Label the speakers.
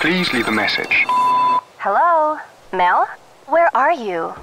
Speaker 1: Please leave a message.
Speaker 2: Hello? Mel? Where are you?